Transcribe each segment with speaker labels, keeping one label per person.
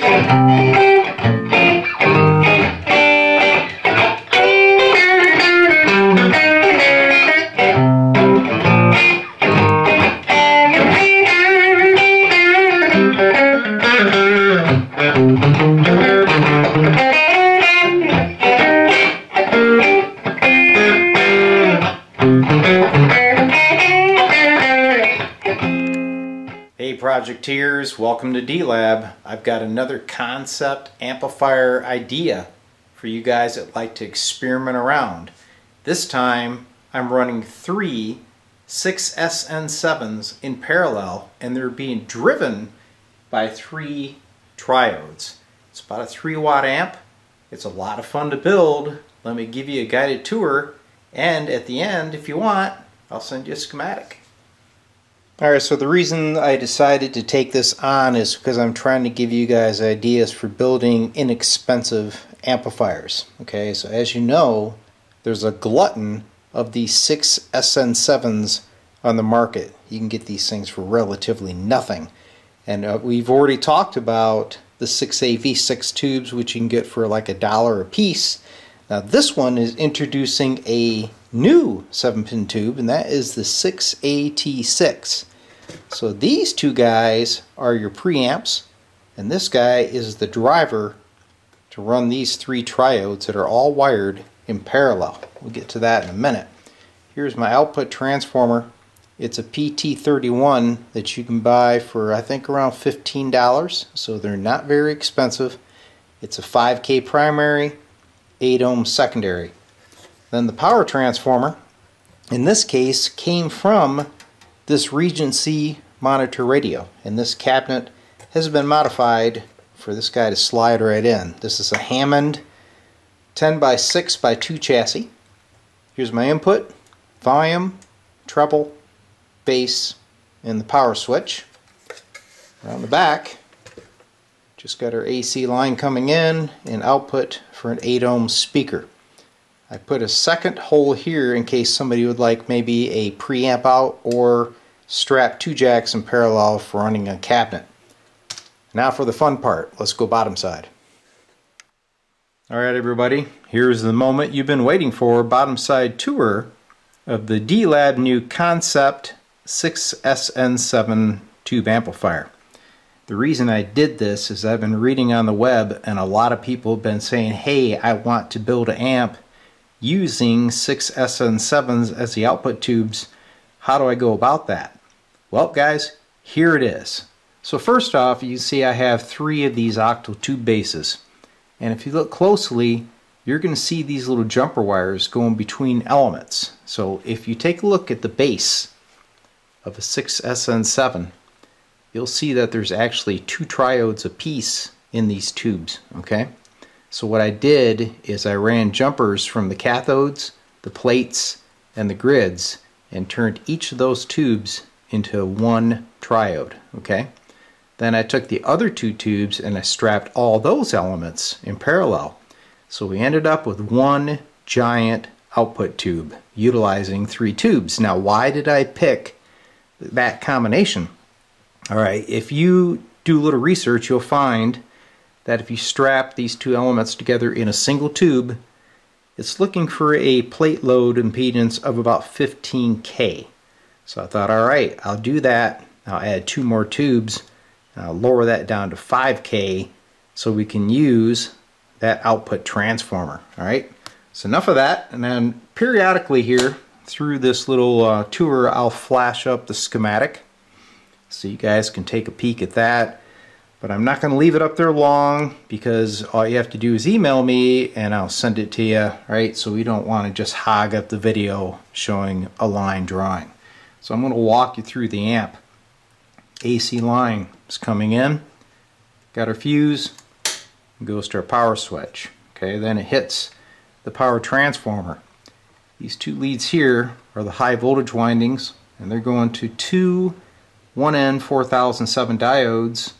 Speaker 1: Hey Projecteers, welcome to D-Lab. I've got another concept amplifier idea for you guys that like to experiment around. This time I'm running three 6SN7s in parallel and they're being driven by three triodes. It's about a 3 watt amp. It's a lot of fun to build. Let me give you a guided tour and at the end, if you want, I'll send you a schematic. Alright, so the reason I decided to take this on is because I'm trying to give you guys ideas for building inexpensive amplifiers. Okay, so as you know, there's a glutton of these 6 SN7s on the market. You can get these things for relatively nothing. And uh, we've already talked about the 6AV6 tubes, which you can get for like a dollar a piece. Now this one is introducing a new 7-pin tube, and that is the 6AT6. So these two guys are your preamps, and this guy is the driver to run these three triodes that are all wired in parallel. We'll get to that in a minute. Here's my output transformer. It's a PT31 that you can buy for I think around $15, so they're not very expensive. It's a 5K primary, 8 ohm secondary. Then the power transformer, in this case, came from this Regency monitor radio. And this cabinet has been modified for this guy to slide right in. This is a Hammond 10 by 6 by 2 chassis. Here's my input, volume, treble, bass, and the power switch. Around the back, just got our AC line coming in and output for an 8 ohm speaker. I put a second hole here in case somebody would like maybe a preamp out or strap two jacks in parallel for running a cabinet. Now for the fun part. Let's go bottom side. Alright everybody, here's the moment you've been waiting for, bottom side tour of the D-Lab new Concept 6SN7 tube amplifier. The reason I did this is I've been reading on the web and a lot of people have been saying, hey, I want to build an amp using 6SN7s as the output tubes. How do I go about that? Well, guys, here it is. So first off, you see I have three of these octal tube bases. And if you look closely, you're going to see these little jumper wires going between elements. So if you take a look at the base of a 6SN7, you'll see that there's actually two triodes apiece in these tubes, okay? So what I did is I ran jumpers from the cathodes, the plates, and the grids and turned each of those tubes into one triode, okay? Then I took the other two tubes and I strapped all those elements in parallel. So we ended up with one giant output tube utilizing three tubes. Now why did I pick that combination? Alright, if you do a little research you'll find that if you strap these two elements together in a single tube it's looking for a plate load impedance of about 15k. So I thought, all right, I'll do that. I'll add two more tubes. I'll lower that down to 5K so we can use that output transformer. All right, so enough of that. And then periodically here through this little uh, tour, I'll flash up the schematic so you guys can take a peek at that. But I'm not going to leave it up there long because all you have to do is email me and I'll send it to you, right? So we don't want to just hog up the video showing a line drawing. So I'm going to walk you through the amp. AC line is coming in. Got our fuse. Goes to our power switch. Okay, then it hits the power transformer. These two leads here are the high voltage windings and they're going to two 1N 4007 diodes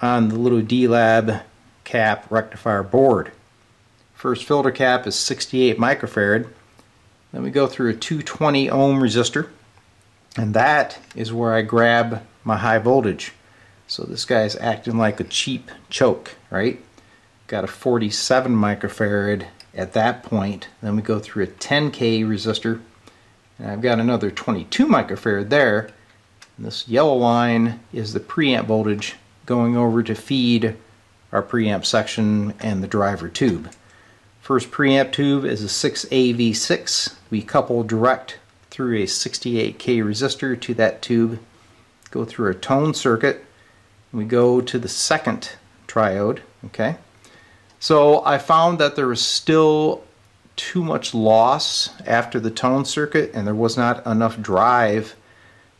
Speaker 1: on the little D-Lab cap rectifier board. First filter cap is 68 microfarad. Then we go through a 220 ohm resistor and that is where I grab my high voltage. So this guy's acting like a cheap choke, right? Got a 47 microfarad at that point. Then we go through a 10K resistor. And I've got another 22 microfarad there. And this yellow line is the preamp voltage going over to feed our preamp section and the driver tube. First preamp tube is a 6AV6. We couple direct through a 68K resistor to that tube, go through a tone circuit, we go to the second triode, okay? So I found that there was still too much loss after the tone circuit and there was not enough drive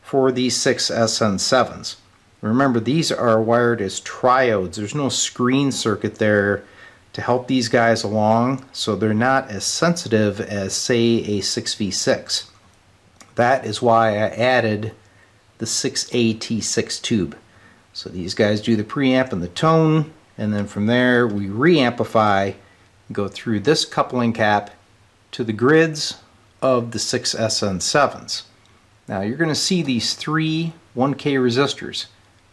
Speaker 1: for these six SN7s. Remember, these are wired as triodes. There's no screen circuit there to help these guys along, so they're not as sensitive as, say, a 6V6. That is why I added the 6AT6 tube. So these guys do the preamp and the tone, and then from there we reamplify, go through this coupling cap to the grids of the 6SN7s. Now you're going to see these three 1K resistors.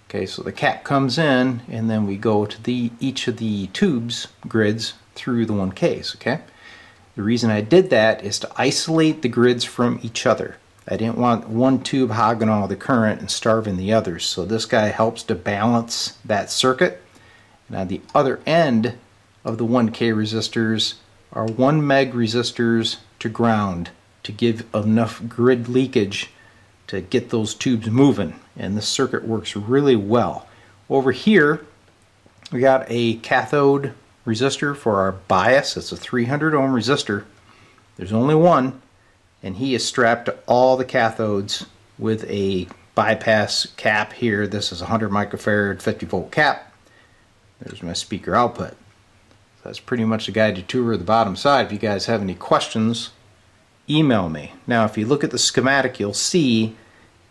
Speaker 1: Okay, so the cap comes in and then we go to the each of the tubes grids through the 1Ks, okay? The reason I did that is to isolate the grids from each other. I didn't want one tube hogging all the current and starving the others. So this guy helps to balance that circuit. And on the other end of the 1K resistors are 1 meg resistors to ground to give enough grid leakage to get those tubes moving and this circuit works really well. Over here we got a cathode resistor for our bias. It's a 300 ohm resistor. There's only one and he is strapped to all the cathodes with a bypass cap here. This is a 100 microfarad 50 volt cap. There's my speaker output. That's pretty much a guided tour of the bottom side. If you guys have any questions, email me. Now if you look at the schematic you'll see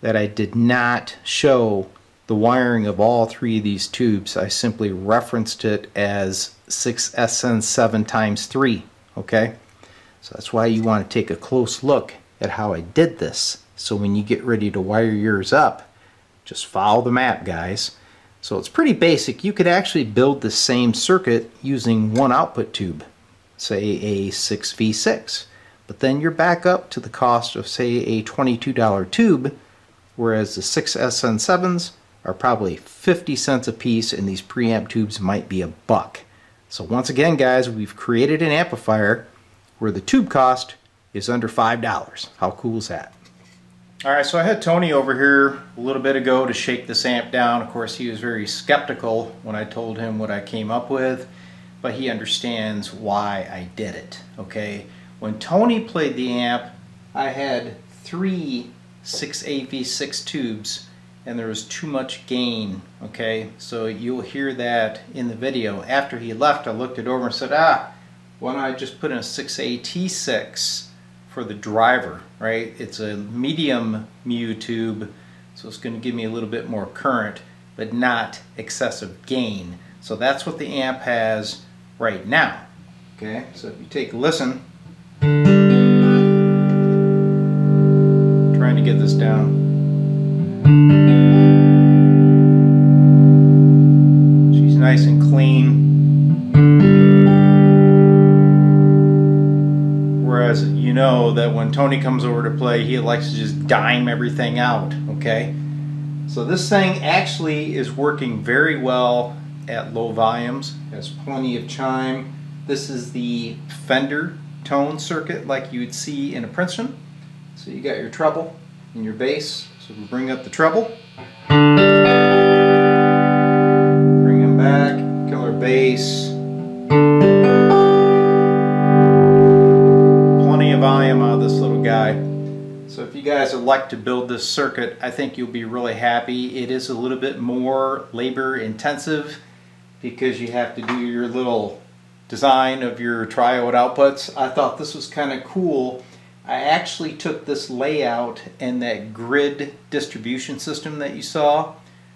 Speaker 1: that I did not show the wiring of all three of these tubes. I simply referenced it as 6SN7 times 3. Okay? So that's why you want to take a close look at how I did this. So when you get ready to wire yours up, just follow the map, guys. So it's pretty basic. You could actually build the same circuit using one output tube, say a 6V6. But then you're back up to the cost of, say, a $22 tube, whereas the 6SN7s are probably 50 cents a piece and these preamp tubes might be a buck. So once again, guys, we've created an amplifier where the tube cost is under $5. How cool is that? Alright, so I had Tony over here a little bit ago to shake this amp down. Of course, he was very skeptical when I told him what I came up with, but he understands why I did it, okay? When Tony played the amp, I had three 6AV6 tubes and there was too much gain, okay? So you'll hear that in the video. After he left, I looked it over and said, ah, why don't I just put in a 6AT6 for the driver, right? It's a medium mu tube, so it's going to give me a little bit more current, but not excessive gain. So that's what the amp has right now. Okay, so if you take a listen, trying to get this down. When Tony comes over to play, he likes to just dime everything out, okay? So this thing actually is working very well at low volumes, has plenty of chime. This is the Fender tone circuit like you would see in a Princeton. So you got your treble and your bass. So we bring up the treble. Guys would like to build this circuit, I think you'll be really happy. It is a little bit more labor intensive because you have to do your little design of your triode outputs. I thought this was kind of cool. I actually took this layout and that grid distribution system that you saw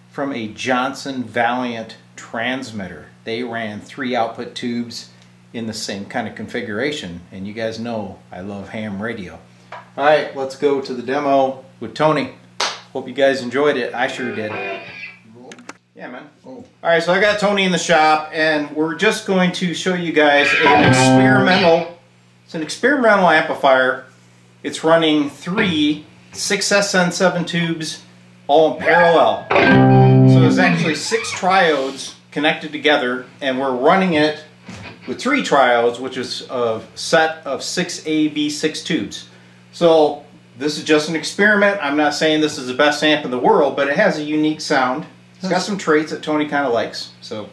Speaker 1: from a Johnson Valiant transmitter. They ran three output tubes in the same kind of configuration and you guys know I love ham radio. All right, let's go to the demo with Tony. Hope you guys enjoyed it. I sure did. Yeah. Man.
Speaker 2: Oh.
Speaker 1: All right, so I got Tony in the shop, and we're just going to show you guys an experimental. It's an experimental amplifier. It's running three 6SN7 tubes, all in parallel. So there's actually six triodes connected together, and we're running it with three triodes, which is a set of six AV6 tubes. So this is just an experiment. I'm not saying this is the best amp in the world, but it has a unique sound. It's got some traits that Tony kind of likes. So.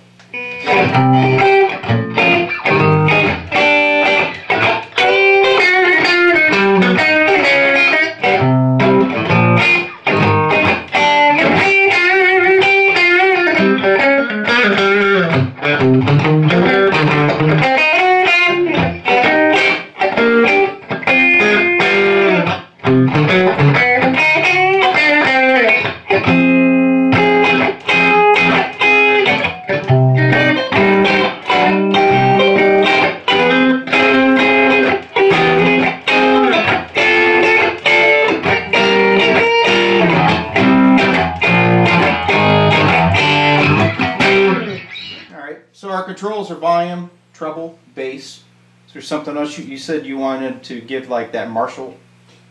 Speaker 1: So our controls are volume, treble, bass. Is there something else you, you said you wanted to give like that Marshall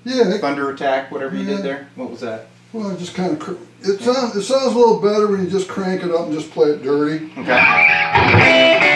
Speaker 2: Yeah, it-
Speaker 1: thunder attack, whatever you
Speaker 2: Yeah.
Speaker 1: did there? What was that?
Speaker 2: well, it just kind of, cr- it sounds, it sounds a little better when you just crank it up and just play it dirty.
Speaker 1: Okay.